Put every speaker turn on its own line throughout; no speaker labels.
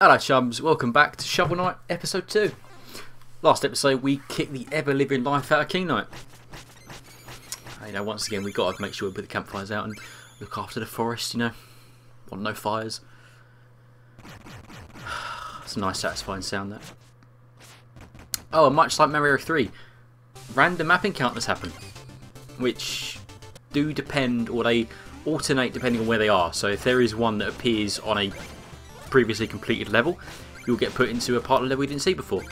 Hello chums, welcome back to Shovel Knight episode 2. Last episode we kicked the ever living life out of King Knight. You know, once again we got to make sure we put the campfires out and look after the forest, you know. Want no fires. It's a nice satisfying sound that. Oh, and much like Mario 3, random map encounters happen. Which do depend, or they alternate depending on where they are. So if there is one that appears on a previously completed level, you'll get put into a part of the level you didn't see before.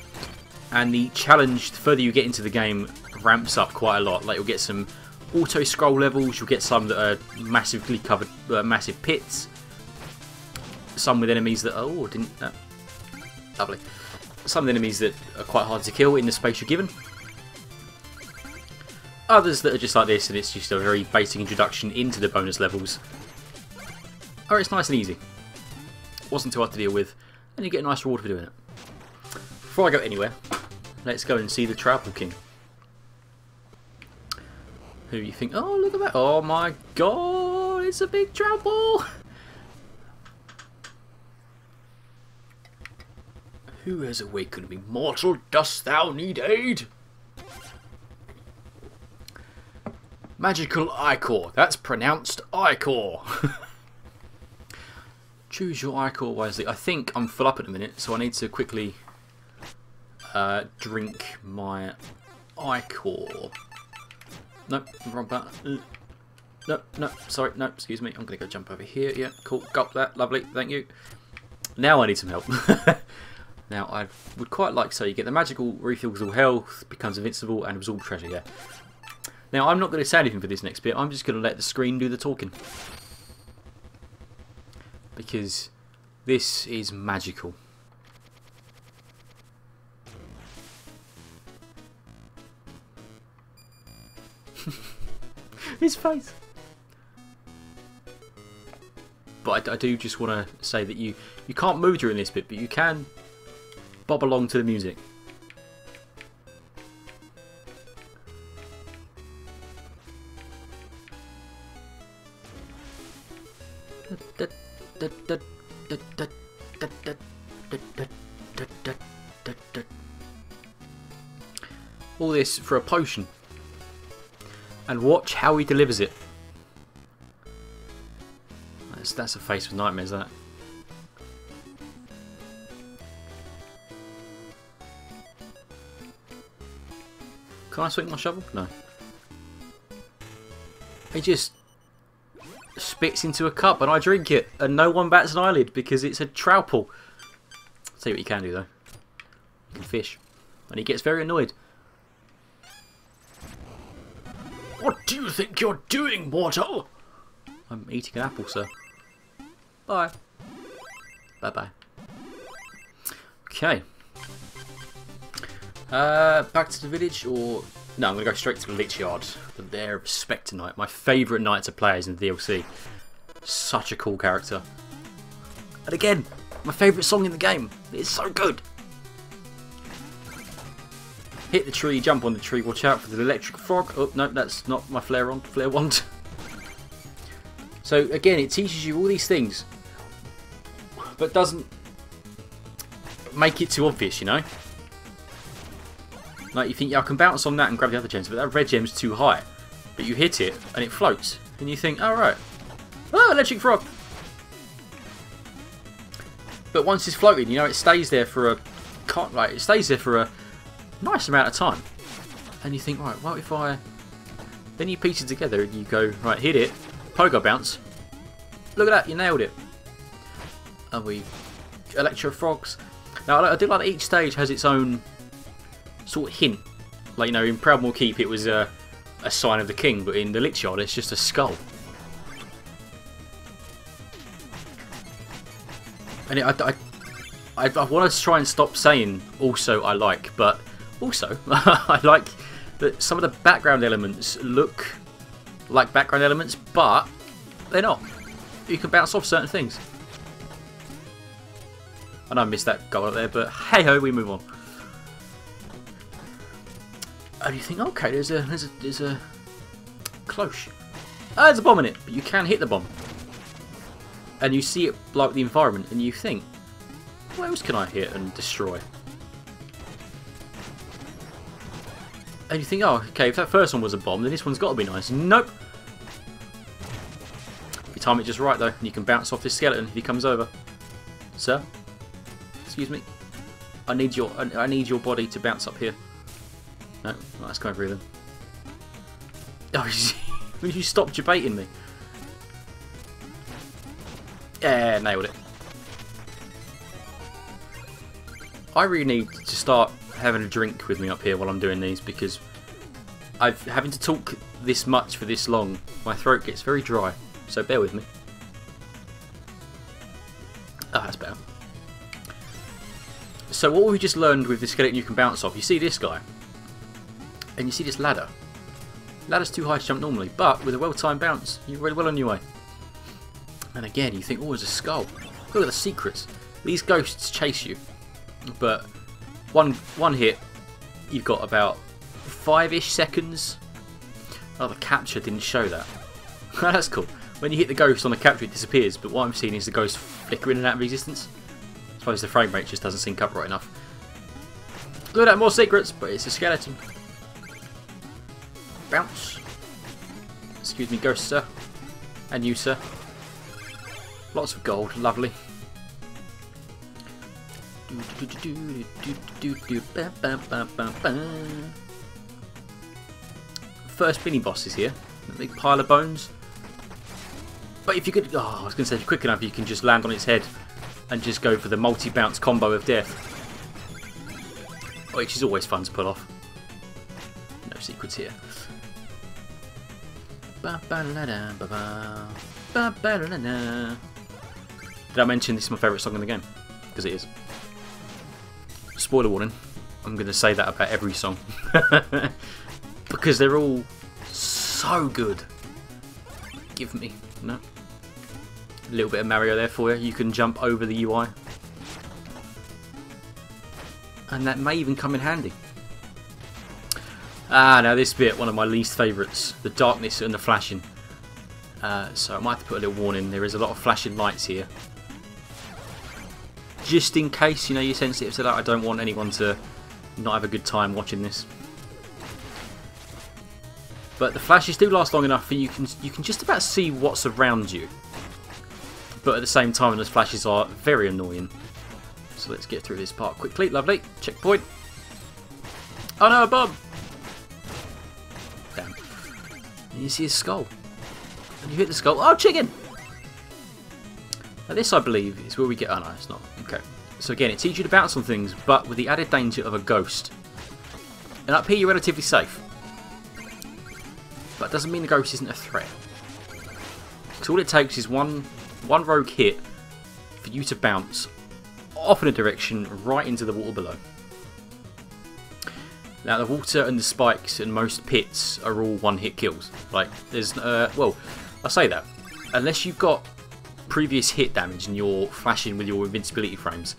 And the challenge, the further you get into the game, ramps up quite a lot. Like you'll get some auto scroll levels, you'll get some that are massively covered, uh, massive pits. Some with enemies that oh didn't uh, lovely. Some enemies that are quite hard to kill in the space you're given. Others that are just like this, and it's just a very basic introduction into the bonus levels. Or it's nice and easy wasn't too hard to deal with, and you get a nice reward for doing it. Before I go anywhere, let's go and see the Troupple King. Who you think, oh look at that, oh my god, it's a big Troupple! Who has awakened me? Mortal, dost thou need aid? Magical Icor. That's pronounced Ichor. Choose your Ichor wisely. I think I'm full up at the minute, so I need to quickly uh, drink my Ichor. Nope, wrong button. Uh, no, no, sorry, no, excuse me. I'm going to go jump over here. Yeah, cool, got that, lovely, thank you. Now I need some help. now, I would quite like so you get the magical refills all health, becomes invincible, and absorb treasure, yeah. Now, I'm not going to say anything for this next bit. I'm just going to let the screen do the talking because this is magical. His face. But I, I do just want to say that you, you can't move during this bit, but you can bob along to the music. This for a potion. And watch how he delivers it. That's, that's a face with nightmares, that. Can I swing my shovel? No. He just spits into a cup and I drink it and no one bats an eyelid because it's a tell you what you can do though. You can fish. And he gets very annoyed. Think you're doing, mortal? I'm eating an apple, sir. Bye. Bye-bye. Okay. Uh, back to the village, or... No, I'm going to go straight to the Lich Yard. The Lair of Spectre Knight. My favourite knight to play as in the DLC. Such a cool character. And again, my favourite song in the game. It's so good. Hit the tree, jump on the tree, watch out for the electric frog. Oh, no, that's not my flare on, flare wand. so again, it teaches you all these things, but doesn't make it too obvious, you know? Like you think, yeah, I can bounce on that and grab the other gems, but that red gem's too high. But you hit it and it floats, and you think, all oh, right, oh, electric frog. But once it's floating, you know, it stays there for a, like, it stays there for a nice amount of time. And you think, right, what if I... Then you piece it together and you go, right, hit it, pogo bounce. Look at that, you nailed it. And we... Electro Frogs. Now, I do like that each stage has its own sort of hint. Like, you know, in Pridemoor Keep it was a, a sign of the king, but in the Lich Yard it's just a skull. And it, I, I, I, I want to try and stop saying also I like, but also, I like that some of the background elements look like background elements, but they're not. You can bounce off certain things. I know I missed that goal up there, but hey ho, we move on. And you think, okay, there's a there's a there's a cloche. Ah, there's a bomb in it, but you can hit the bomb. And you see it blow up the environment, and you think, What else can I hit and destroy? And you think, oh, okay, if that first one was a bomb, then this one's got to be nice. Nope. You time it just right, though, and you can bounce off this skeleton if he comes over. Sir? Excuse me? I need your I need your body to bounce up here. No, let's go through them. Oh, when you stopped debating me. Yeah, nailed it. I really need to start having a drink with me up here while I'm doing these because I've having to talk this much for this long. My throat gets very dry, so bear with me. Oh, that's better. So what we just learned with the skeleton you can bounce off, you see this guy, and you see this ladder. Ladder's too high to jump normally, but with a well-timed bounce, you're really well on your way. And again, you think, oh, there's a skull. Look at the secrets. These ghosts chase you, but one one hit, you've got about five-ish seconds. Oh, the capture didn't show that. That's cool. When you hit the ghost on the capture, it disappears, but what I'm seeing is the ghost flickering in and out of existence. I suppose the frame rate just doesn't sync up right enough. Look at more secrets, but it's a skeleton. Bounce. Excuse me, ghost sir. And you, sir. Lots of gold, lovely. First mini boss is here. A big pile of bones. But if you could, oh, I was going to say, quick enough, you can just land on its head and just go for the multi-bounce combo of death. Which is always fun to pull off. No secrets here. Did I mention this is my favourite song in the game? Because it is spoiler warning, I'm going to say that about every song. because they're all so good. Give me, no? A little bit of Mario there for you. You can jump over the UI. And that may even come in handy. Ah, now this bit, one of my least favourites. The darkness and the flashing. Uh, so I might have to put a little warning. There is a lot of flashing lights here just in case you know you're sensitive to that. I don't want anyone to not have a good time watching this. But the flashes do last long enough for you can you can just about see what's around you. But at the same time, those flashes are very annoying. So let's get through this part quickly. Lovely. Checkpoint. Oh no, Bob! Damn. And you see his skull. And you hit the skull. Oh, chicken! Now this, I believe, is where we get... Oh no, it's not. Okay. So again, it teaches you to bounce on things, but with the added danger of a ghost. And up here, you're relatively safe. But it doesn't mean the ghost isn't a threat. So all it takes is one, one rogue hit for you to bounce off in a direction right into the water below. Now the water and the spikes and most pits are all one hit kills. Like there's uh, well, I say that unless you've got previous hit damage and you're flashing with your invincibility frames,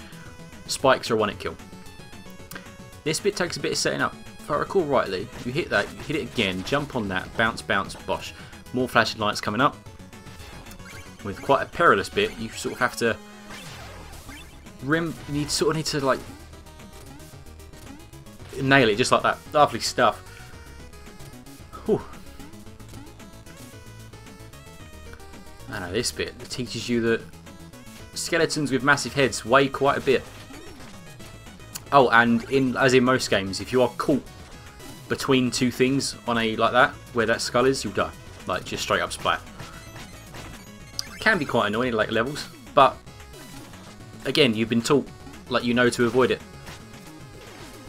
spikes are a one hit kill. This bit takes a bit of setting up. If I recall rightly, you hit that, you hit it again, jump on that, bounce, bounce, bosh. More flashing lights coming up. With quite a perilous bit, you sort of have to rim. You sort of need to like nail it just like that. Lovely stuff. Whew. I know this bit teaches you that skeletons with massive heads weigh quite a bit. Oh, and in as in most games, if you are caught between two things on a like that, where that skull is, you'll die. Like just straight up splat. Can be quite annoying like levels, but again, you've been taught like you know to avoid it.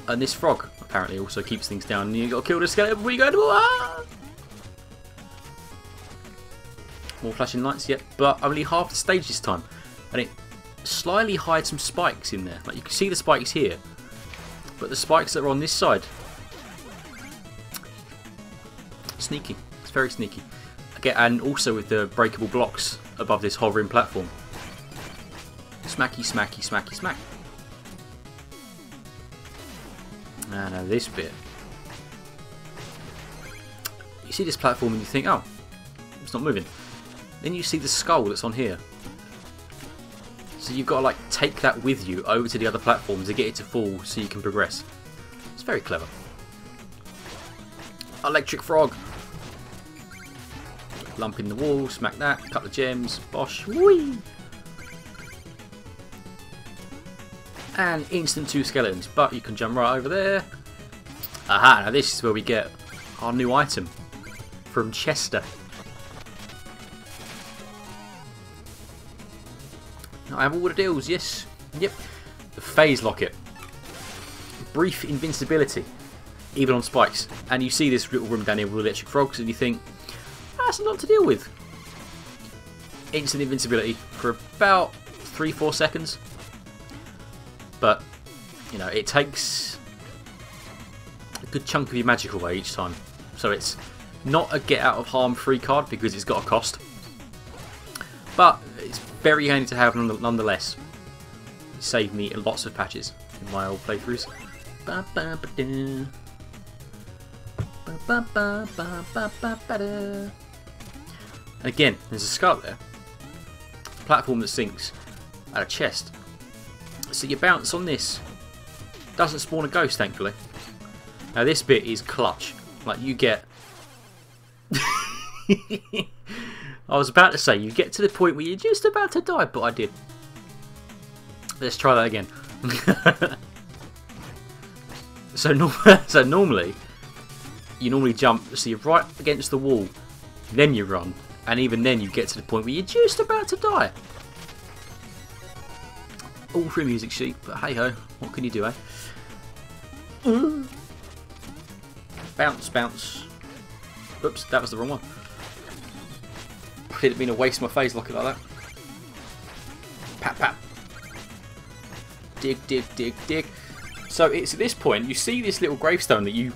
And this frog apparently also keeps things down. And you got to kill the skeleton before you go to. Ah! More flashing lights, yet, but only half the stage this time. And it slyly hides some spikes in there. Like you can see the spikes here, but the spikes that are on this side. Sneaky. It's very sneaky. Okay, and also with the breakable blocks above this hovering platform. Smacky, smacky, smacky, smack. And now this bit. You see this platform and you think, oh, it's not moving. Then you see the skull that's on here. So you've got to like take that with you over to the other platforms to get it to fall so you can progress. It's very clever. Electric frog. Lump in the wall, smack that, couple of gems, bosh, whee! And instant two skeletons, but you can jump right over there. Aha, now this is where we get our new item from Chester. I have all the deals, yes. Yep. The Phase Locket. Brief invincibility, even on spikes. And you see this little room down here with electric frogs and you think, that's a lot to deal with. Instant invincibility for about 3-4 seconds. But, you know, it takes a good chunk of your magic away each time. So it's not a get out of harm free card because it's got a cost. But very handy to have nonetheless. It saved me lots of patches in my old playthroughs. Ba -ba -ba Again, there's a skull there. A platform that sinks at a chest. So you bounce on this. Doesn't spawn a ghost, thankfully. Now this bit is clutch. Like you get... I was about to say, you get to the point where you're just about to die, but I did. Let's try that again. so, so normally, you normally jump, so you're right against the wall, then you run, and even then you get to the point where you're just about to die. All through music sheet, but hey ho, what can you do, eh? Bounce, bounce. Oops, that was the wrong one. Didn't mean to waste my phase looking like that. Pat, pat. Dig, dig, dig, dig. So it's at this point you see this little gravestone that you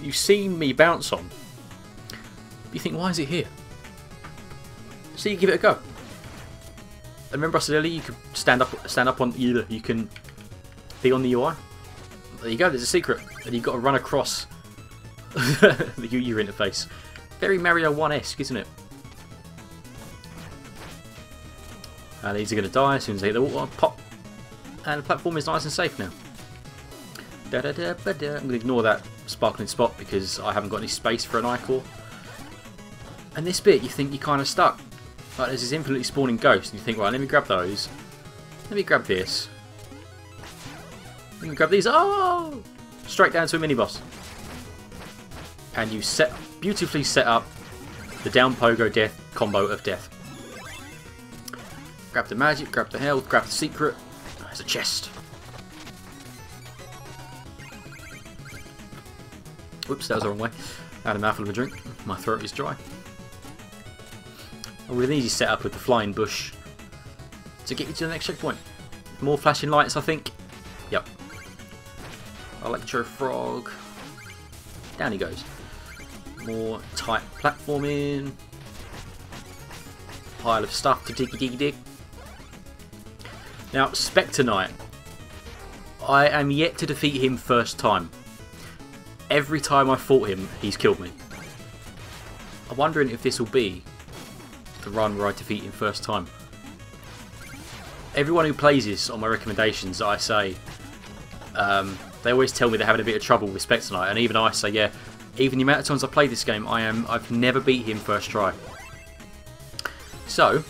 you've seen me bounce on. You think, why is it here? So you give it a go. And remember I said earlier you can stand up stand up on either you can be on the UI. There you go, there's a secret. And you've got to run across the UU interface. Very Mario 1-esque, isn't it? And these are going to die as soon as they hit the water. Pop. And the platform is nice and safe now. Da -da -da I'm going to ignore that sparkling spot because I haven't got any space for an Ichor. And this bit, you think you're kind of stuck. Like there's this infinitely spawning ghost, and you think, right, let me grab those. Let me grab this. Let me grab these. Oh! Straight down to a mini boss. And you set beautifully set up the down pogo death combo of death. Grab the magic, grab the health, grab the secret. There's a chest. Whoops, that was the wrong way. I had a mouthful of a drink. My throat is dry. with an easy setup with the flying bush to get you to the next checkpoint. More flashing lights, I think. Yep. Electro Frog. Down he goes. More tight platforming. Pile of stuff to diggy diggy dig. Now, Spectre Knight. I am yet to defeat him first time. Every time I fought him, he's killed me. I'm wondering if this will be the run where I defeat him first time. Everyone who plays this on my recommendations, I say, um, they always tell me they're having a bit of trouble with Spectre Knight, and even I say, yeah, even the amount of times I've played this game, I am I've never beat him first try. So,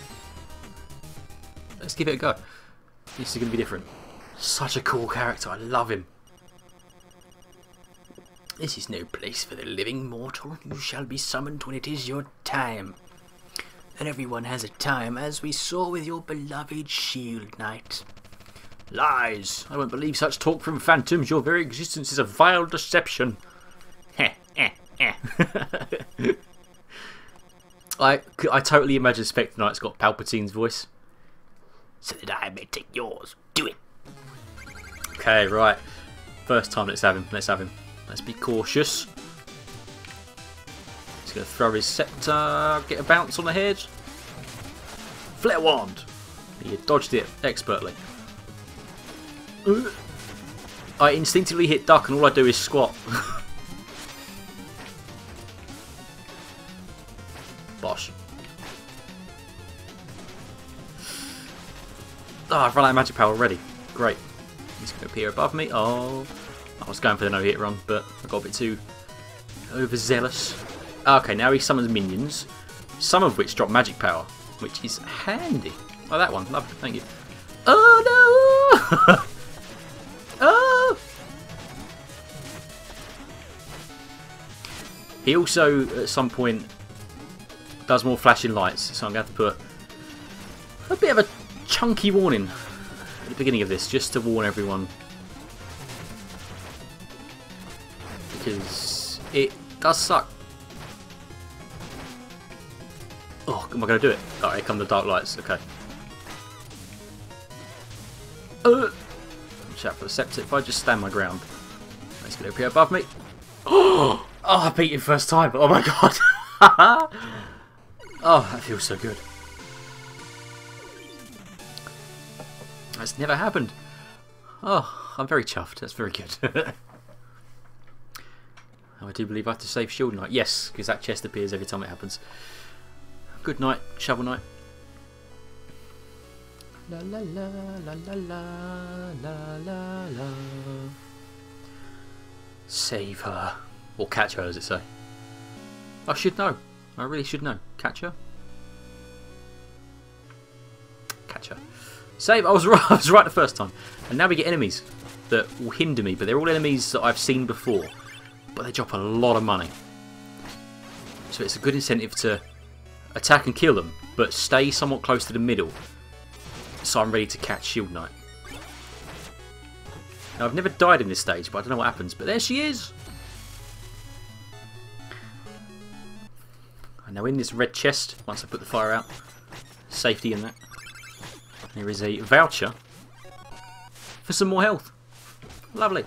let's give it a go. This is going to be different. Such a cool character. I love him. This is no place for the living mortal. You shall be summoned when it is your time. And everyone has a time, as we saw with your beloved Shield Knight. Lies! I won't believe such talk from phantoms. Your very existence is a vile deception. Heh, eh, eh. I, I totally imagine Spectre Knight's got Palpatine's voice so that I may take yours. Do it. Okay, right. First time, let's have him. Let's have him. Let's be cautious. He's going to throw his scepter, get a bounce on the head. Flare wand. He dodged it expertly. I instinctively hit duck and all I do is squat. Bosh. Ah, oh, I've run out of magic power already. Great. He's going to appear above me. Oh, I was going for the no-hit run, but I got a bit too overzealous. Ah, okay, now he summons minions, some of which drop magic power, which is handy. Oh, that one. Lovely. Thank you. Oh, no! oh! He also, at some point, does more flashing lights, so I'm going to have to put a bit of a chunky warning at the beginning of this, just to warn everyone. Because it does suck. Oh, am I going to do it? Oh, here come the dark lights. Okay. Uh, watch out for the scepter. If I just stand my ground, it's going to above me. Oh, I beat him first time. Oh my god. oh, that feels so good. That's never happened. Oh, I'm very chuffed. That's very good. Oh, I do believe I have to save Shield Knight. Yes, because that chest appears every time it happens. Good night, Shovel Knight. La la la la la la la la Save her. Or catch her, as it say. I should know. I really should know. Catch her? Catch her. Save! I was right, I was right the first time. And now we get enemies that will hinder me, but they're all enemies that I've seen before. But they drop a lot of money. So it's a good incentive to attack and kill them, but stay somewhat close to the middle. So I'm ready to catch Shield Knight. Now I've never died in this stage, but I don't know what happens. But there she is! And now in this red chest, once I put the fire out, safety in that. There is a voucher for some more health. Lovely.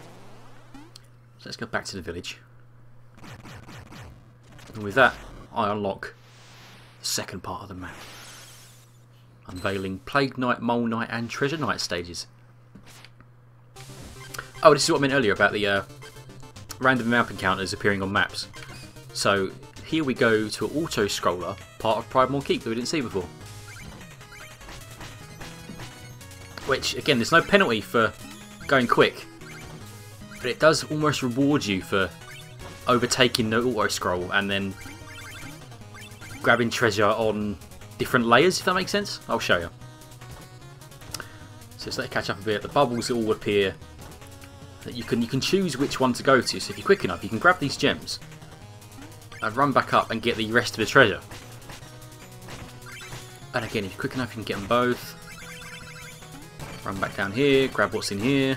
So let's go back to the village. And with that, I unlock the second part of the map. Unveiling Plague Knight, Mole Knight and Treasure Knight stages. Oh, this is what I meant earlier about the uh, random map encounters appearing on maps. So here we go to auto-scroller, part of Pridemoor Keep that we didn't see before. Which, again, there's no penalty for going quick. But it does almost reward you for overtaking the auto-scroll and then grabbing treasure on different layers, if that makes sense. I'll show you. So let's let it catch up a bit. The bubbles all appear. You can you can choose which one to go to. So if you're quick enough, you can grab these gems and run back up and get the rest of the treasure. And again, if you're quick enough, you can get them both. Run back down here, grab what's in here.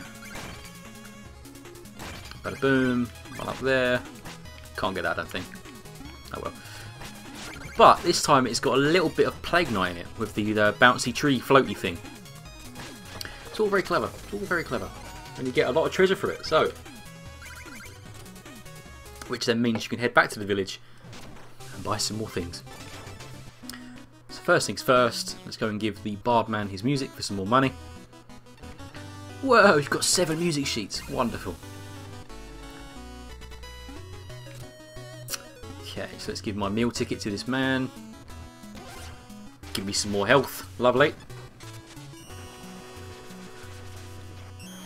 Bada boom, run up there. Can't get that, I don't think. Oh well. But this time it's got a little bit of Plague Knight in it with the uh, bouncy tree floaty thing. It's all very clever. It's all very clever. And you get a lot of treasure for it. So, which then means you can head back to the village and buy some more things. So first things first, let's go and give the Bard Man his music for some more money. Whoa, you've got seven music sheets. Wonderful. Okay, so let's give my meal ticket to this man. Give me some more health. Lovely.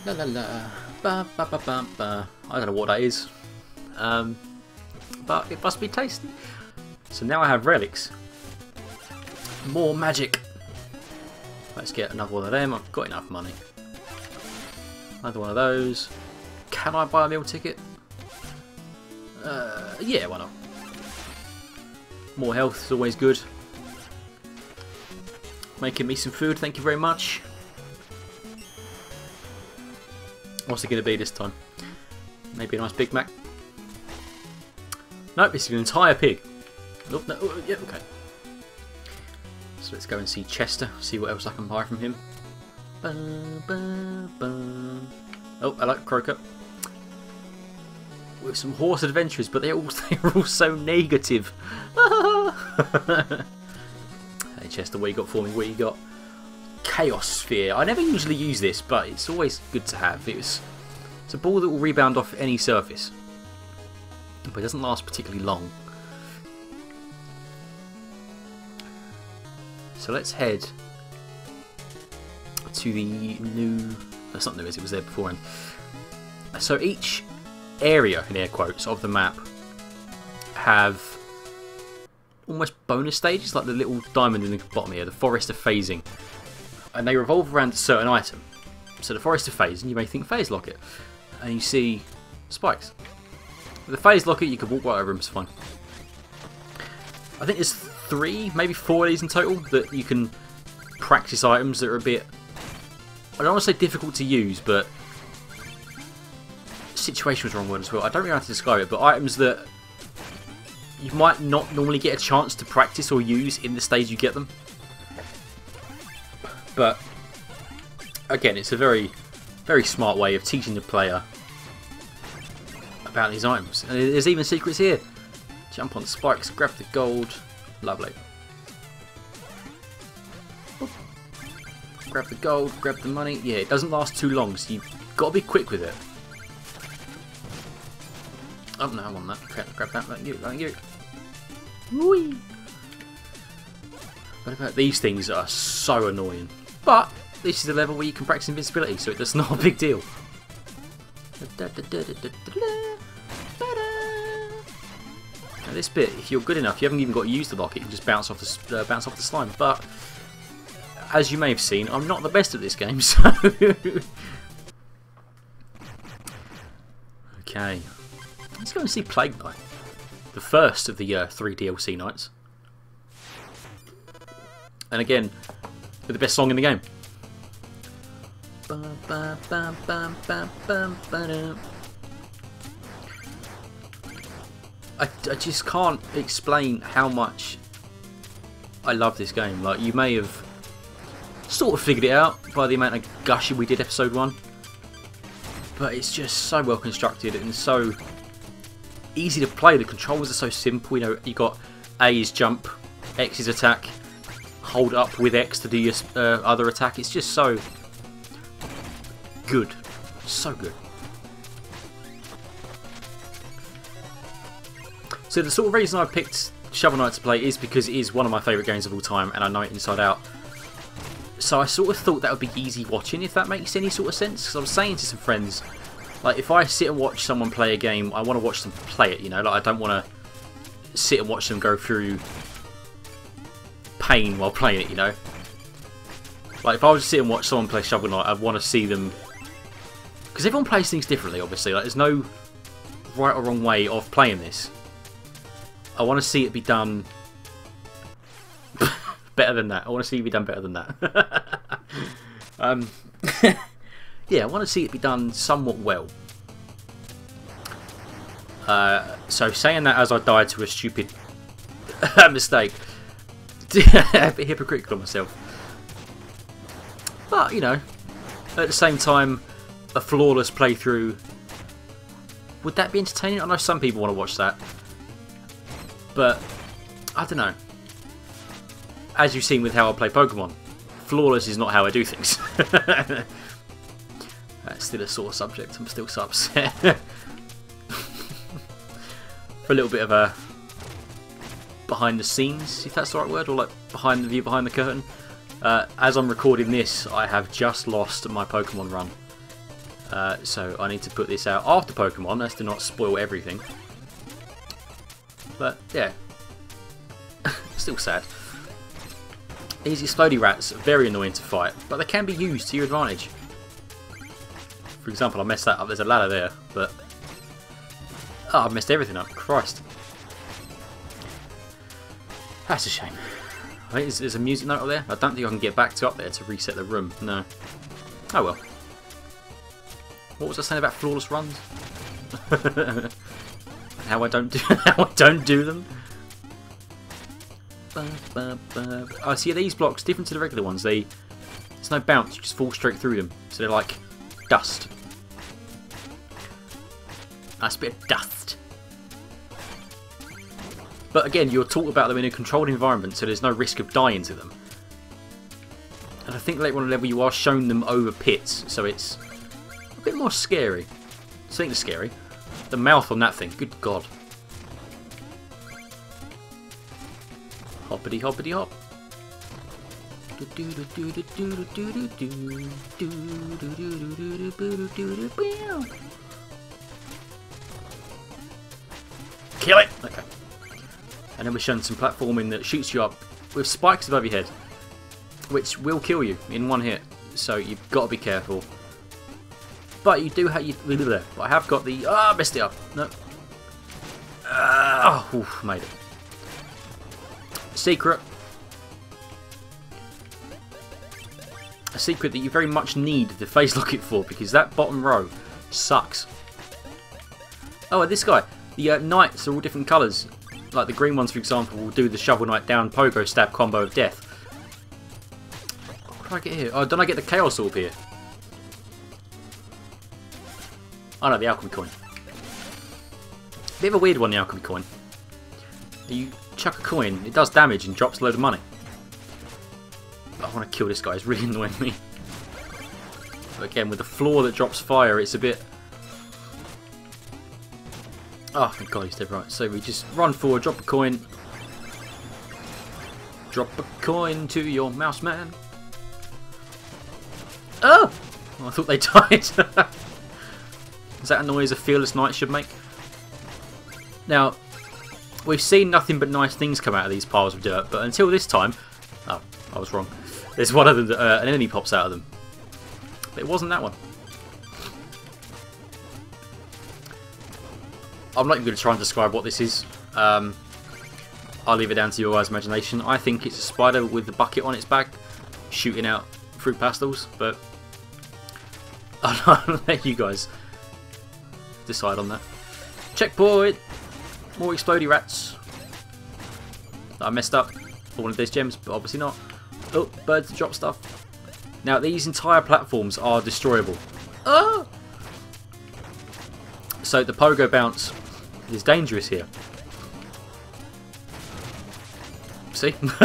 La la la. Ba ba ba ba ba. I don't know what that is. Um, but it must be tasty. So now I have relics. More magic. Let's get another one of them. I've got enough money. Another one of those. Can I buy a meal ticket? Uh, yeah, why not? More health is always good. Making me some food, thank you very much. What's it going to be this time? Maybe a nice Big Mac? Nope, it's an entire pig. Nope, no, oh, yeah, okay. So let's go and see Chester, see what else I can buy from him. Oh, I like Croaker. With some horse adventures, but they're all, they're all so negative. hey Chester, what you got for me? What you got? Chaos Sphere. I never usually use this, but it's always good to have. It's a ball that will rebound off any surface, but it doesn't last particularly long. So let's head to the new. Uh, That's not new, as it was there beforehand. So each area, in air quotes, of the map have almost bonus stages, like the little diamond in the bottom here, the Forest of Phasing. And they revolve around a certain item. So the Forest of Phasing, you may think Phase Locket. And you see spikes. With the Phase Locket, you can walk right over them, it's fine. I think there's three, maybe four of these in total that you can practice items that are a bit. I don't want to say difficult to use, but situation was wrong word as well. I don't really know how to describe it, but items that you might not normally get a chance to practice or use in the stage you get them. But again, it's a very, very smart way of teaching the player about these items. And there's even secrets here. Jump on spikes, grab the gold. Lovely. Grab the gold, grab the money. Yeah, it doesn't last too long, so you've got to be quick with it. Oh no, I want that. Grab, grab that, thank you, thank you. Whee! What about these things are so annoying? But this is a level where you can practice invincibility, so it's not a big deal. Now this bit, if you're good enough, you haven't even got to use the lock. You can just bounce off the uh, bounce off the slime. But as you may have seen, I'm not the best at this game, so. okay, let's go and see Plague Knight. the first of the uh, three DLC knights. And again, with the best song in the game. I, I just can't explain how much I love this game. Like, you may have sort of figured it out by the amount of gushing we did episode 1. But it's just so well constructed and so easy to play. The controls are so simple. You know, you got A is jump, X is attack, hold up with X to do your uh, other attack. It's just so good. So good. So the sort of reason I picked Shovel Knight to play is because it is one of my favourite games of all time and I know it inside out. So I sort of thought that would be easy watching if that makes any sort of sense. Because I was saying to some friends, like if I sit and watch someone play a game, I want to watch them play it, you know? Like I don't want to sit and watch them go through pain while playing it, you know? Like if I was to sit and watch someone play Shovel Knight, I'd want to see them... Because everyone plays things differently, obviously. Like there's no right or wrong way of playing this. I want to see it be done better than that. I want to see it be done better than that. um, yeah, I want to see it be done somewhat well. Uh, so saying that as I died to a stupid mistake, a bit hypocritical of myself. But, you know, at the same time, a flawless playthrough, would that be entertaining? I know some people want to watch that. But, I don't know. As you've seen with how I play Pokemon, flawless is not how I do things. That's still a sore subject, I'm still so upset. For a little bit of a behind the scenes, if that's the right word, or like behind the view, behind the curtain. Uh, as I'm recording this, I have just lost my Pokemon run. Uh, so I need to put this out after Pokemon, as to not spoil everything. But yeah, still sad. These explodey rats are very annoying to fight, but they can be used to your advantage. For example, I messed that up. There's a ladder there, but ah, oh, I messed everything up. Christ, that's a shame. I think there's a music note up there. I don't think I can get back to up there to reset the room. No. Oh well. What was I saying about flawless runs? how I don't do how I don't do them. Oh, see these blocks different to the regular ones. They there's no bounce; you just fall straight through them. So they're like dust. Nice bit of dust. But again, you're taught about them in a controlled environment, so there's no risk of dying to them. And I think later on in the level you are shown them over pits, so it's a bit more scary. Of scary, the mouth on that thing, good god. Hoppity hoppity hop. Kill it! Okay. And then we're shown some platforming that shoots you up with spikes above your head, which will kill you in one hit. So you've got to be careful. But you do have you. But I have got the ah messed it up. No. Ah, oh, oof, made it. Secret. A secret that you very much need the phase locket for because that bottom row sucks. Oh, this guy. The uh, knights are all different colours. Like the green ones, for example, will do the shovel knight down pogo stab combo of death. What do I get here? Oh, don't I get the chaos orb here? Oh no, the alchemy coin. Bit of a weird one, the alchemy coin. You chuck a coin, it does damage and drops a load of money. I want to kill this guy, it's really annoying me. But again, with the floor that drops fire, it's a bit... Oh, thank god he's dead right. So we just run forward, drop a coin. Drop a coin to your mouse man. Oh! oh I thought they died. Is that a noise a fearless knight should make? Now, we've seen nothing but nice things come out of these piles of dirt, but until this time... Oh, I was wrong. There's one of them that uh, an enemy pops out of them. But it wasn't that one. I'm not even going to try and describe what this is. Um, I'll leave it down to your guys' imagination. I think it's a spider with the bucket on its back shooting out fruit pastels, but I'll let you guys decide on that. Checkpoint! More explodey rats. I messed up for one of those gems, but obviously not. Oh, birds drop stuff. Now, these entire platforms are destroyable. Oh! So the pogo bounce is dangerous here. See?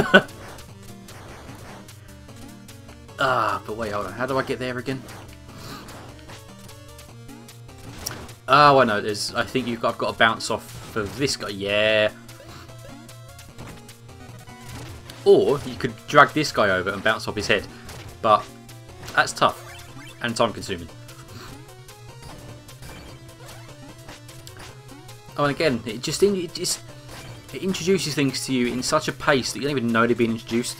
ah, but wait, hold on. How do I get there again? Oh, I know. There's. I think you've got, I've got to bounce off for this guy. Yeah. Or you could drag this guy over and bounce off his head, but that's tough and time consuming. Oh, and again, it just it just it introduces things to you in such a pace that you don't even know they've been introduced.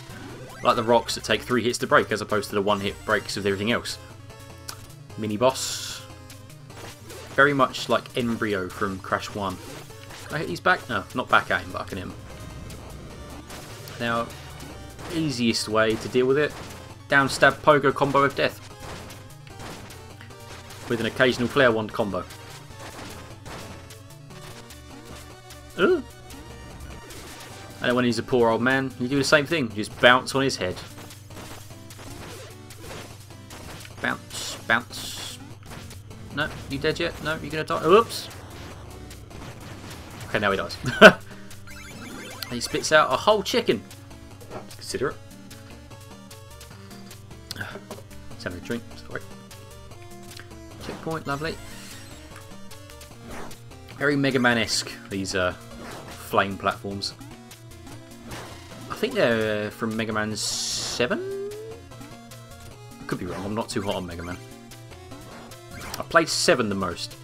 Like the rocks that take three hits to break, as opposed to the one hit breaks with everything else. Mini boss very much like N. Brio from Crash 1. His back? No, not back at him, but him. Now, easiest way to deal with it, down stab pogo combo of death. With an occasional flare wand combo. Ooh. And when he's a poor old man, you do the same thing. You just bounce on his head. Bounce, bounce, no, you dead yet? No, you're gonna die. Oops. Okay, now he dies. he spits out a whole chicken. Consider it. Let's have a drink. Sorry. Checkpoint, lovely. Very Mega Man-esque, these uh, flame platforms. I think they're from Mega Man 7? I could be wrong, I'm not too hot on Mega Man. I played 7 the most.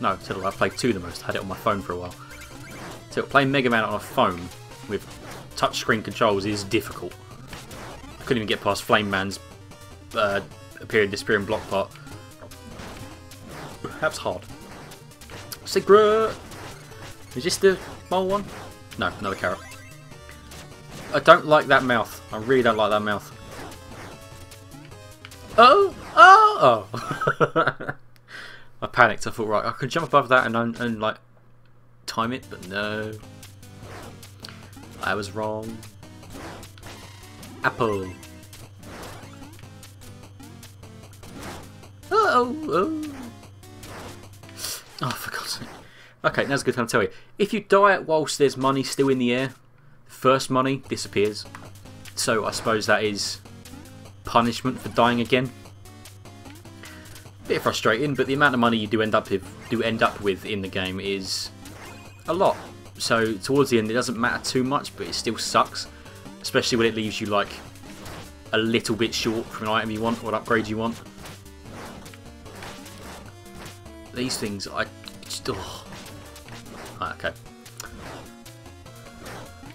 No, tell I played 2 the most. I had it on my phone for a while. So playing Mega Man on a phone with touchscreen controls is difficult. I couldn't even get past Flame Man's uh, appearing, disappearing block part. That's hard. Secret! Is this the mole one? No, another carrot. I don't like that mouth. I really don't like that mouth. Oh! Oh! Oh! I panicked. I thought, right, I could jump above that and, and like, time it, but no. I was wrong. Apple. Oh, oh. Oh, for God's sake. Okay, now's a good time to tell you. If you die whilst there's money still in the air, first money disappears. So I suppose that is punishment for dying again. Bit frustrating, but the amount of money you do end up with, do end up with in the game is a lot. So towards the end, it doesn't matter too much, but it still sucks. Especially when it leaves you like a little bit short from an item you want or an upgrade you want. These things, I still. Oh. Right, okay.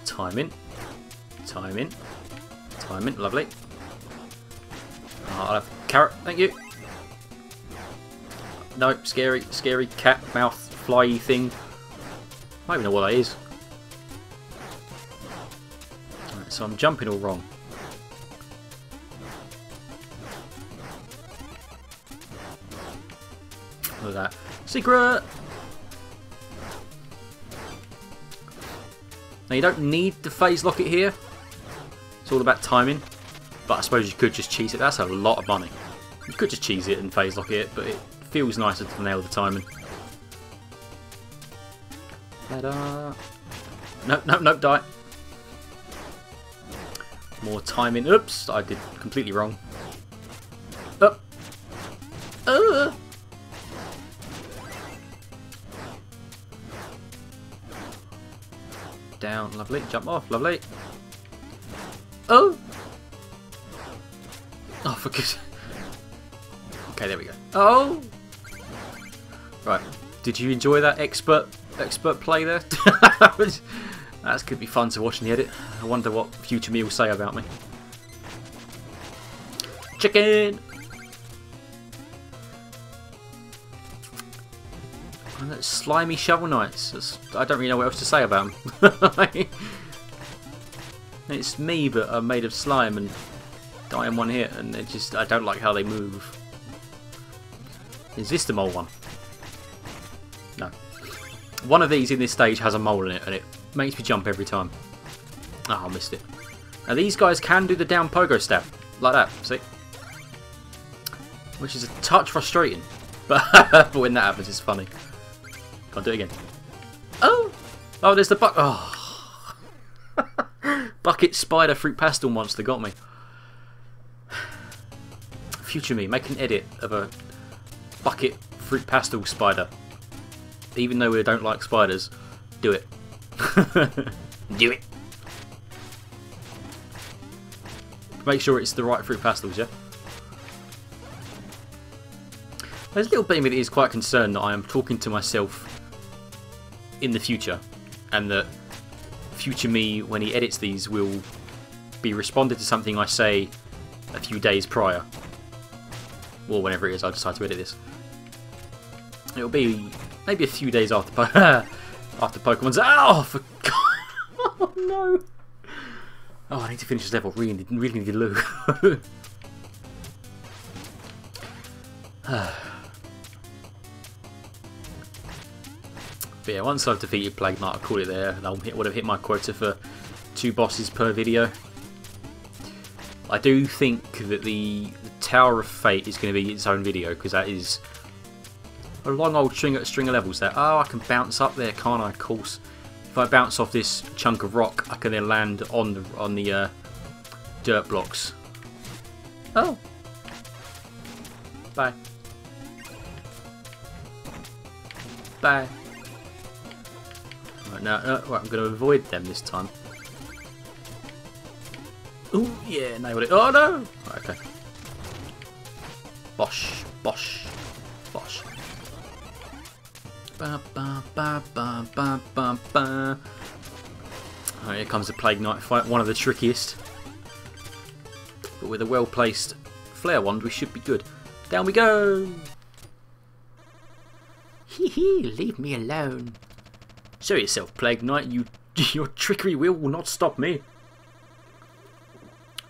Timing. Timing. Timing, lovely. Oh, I'll have carrot, thank you. No, scary, scary cat mouth fly thing. I don't even know what that is. Right, so I'm jumping all wrong. Look at that. Secret! Now you don't need the phase locket here. It's all about timing. But I suppose you could just cheese it. That's a lot of money. You could just cheese it and phase lock it, but it feels nicer to nail the timing. Ta-da! Nope, nope, nope, die. More timing. Oops, I did completely wrong. Up. Uh. Down, lovely. Jump off, lovely. Oh! Oh, for good. Okay, there we go. Oh! Right. Did you enjoy that expert expert play there? that could be fun to watch in the edit. I wonder what future me will say about me. Chicken! And slimy shovel knights. I don't really know what else to say about them. it's me, but I'm made of slime and die in one hit, and it just I don't like how they move. Is this the mole one? One of these in this stage has a mole in it, and it makes me jump every time. Oh, I missed it. Now these guys can do the down pogo stab, like that, see? Which is a touch frustrating, but, but when that happens it's funny. Can't do it again. Oh! Oh, there's the buck. Oh. Bucket spider fruit pastel monster got me. Future me, make an edit of a bucket fruit pastel spider. Even though we don't like spiders, do it. do it. Make sure it's the right fruit pastels, yeah? There's a little bit of me that is quite concerned that I am talking to myself in the future, and that future me, when he edits these, will be responded to something I say a few days prior, or whenever it is I decide to edit this. It'll be maybe a few days after after Pokemon's. Oh, for God! Oh no! Oh, I need to finish this level. Really, really need to loo. But yeah, once I've defeated Plague Knight, I'll call it there. And I would have hit my quota for two bosses per video. I do think that the Tower of Fate is going to be its own video because that is a long old string, string of levels there. Oh, I can bounce up there, can't I? Of course. If I bounce off this chunk of rock, I can then land on the on the uh, dirt blocks. Oh. Bye. Bye. Right, now, uh, right, I'm going to avoid them this time. Oh, yeah, nailed it. Oh, no! Right, okay. Bosh, bosh, bosh. Ba, ba, ba, ba, ba, ba, ba. Right, here comes the Plague Knight fight, one of the trickiest. But with a well-placed flare wand, we should be good. Down we go! Hee hee, leave me alone. Show yourself, Plague Knight. You, your trickery will, will not stop me.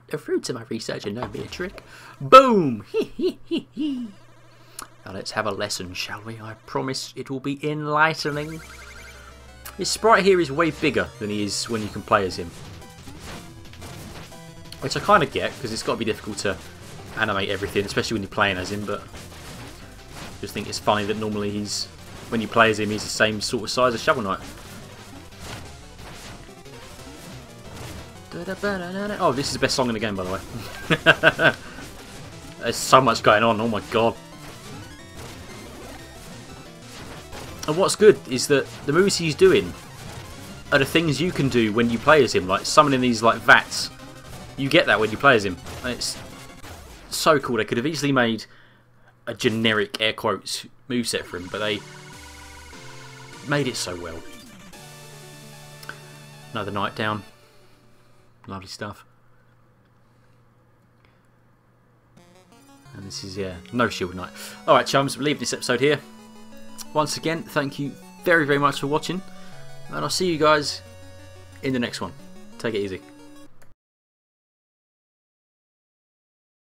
The fruits of my research are no mere trick. Boom! Now let's have a lesson, shall we? I promise it will be enlightening. His sprite here is way bigger than he is when you can play as him. Which I kind of get, because it's got to be difficult to animate everything, especially when you're playing as him, but I just think it's funny that normally he's when you play as him, he's the same sort of size as Shovel Knight. Oh, this is the best song in the game, by the way. There's so much going on, oh my god. And what's good is that the moves he's doing are the things you can do when you play as him, like summoning these like vats. You get that when you play as him. And it's so cool. They could have easily made a generic air quotes moveset for him, but they made it so well. Another knight down. Lovely stuff. And this is, yeah, no shield knight. Alright, chums, we'll leaving this episode here. Once again, thank you very, very much for watching. And I'll see you guys in the next one. Take it easy.